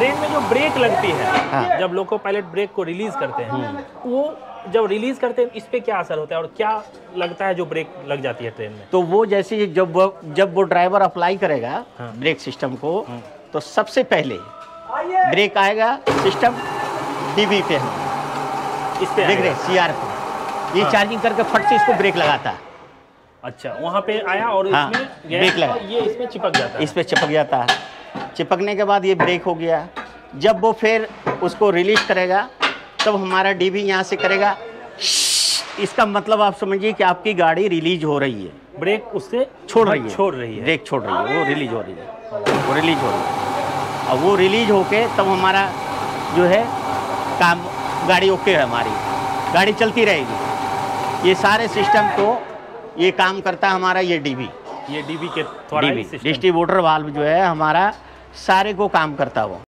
Train में जो break लगती है हाँ। जब लोको पायलट ब्रेक को रिलीज़ करते हैं वो जब रिलीज़ करते हैं इस पे क्या असर होता है और क्या लगता है जो ब्रेक लग जाती है ट्रेन में? तो वो जैसे जब वो जब वो ड्राइवर अप्लाई करेगा हाँ। ब्रेक सिस्टम को तो सबसे पहले ब्रेक आएगा सिस्टम डीबी पे इस पे देख रहे सी आर पे। ये हाँ। चार्जिंग करके फट से इसको ब्रेक लगाता। है अच्छा वहाँ पे आया और हाँ, इसमें ब्रेक लगा। ये इसमें चिपक जाता है। इस पे चिपक जाता है। चिपकने के बाद ये ब्रेक हो गया। जब वो फिर उसको रिलीज़ करेगा तब हमारा डीबी यहाँ से करेगा इसका मतलब आप समझिए कि आपकी गाड़ी रिलीज़ हो रही है। ब्रेक उससे छोड़ रही है। छोड़ रही है। ब्रेक छोड़ रही है वो रिलीज़ हो रही है। वो रिलीज़ हो रही है। और वो रिलीज़ होके तब हमारा जो है काम गाड़ी ओके है हमारी। गाड़ी चलती रहेगी। ये सारे सिस्टम को ये काम करता है हमारा ये डीबी ये डीबी के थोड़ा डीबी डिस्ट्रीब्यूटर वाल्व जो है हमारा सारे को काम करता वो।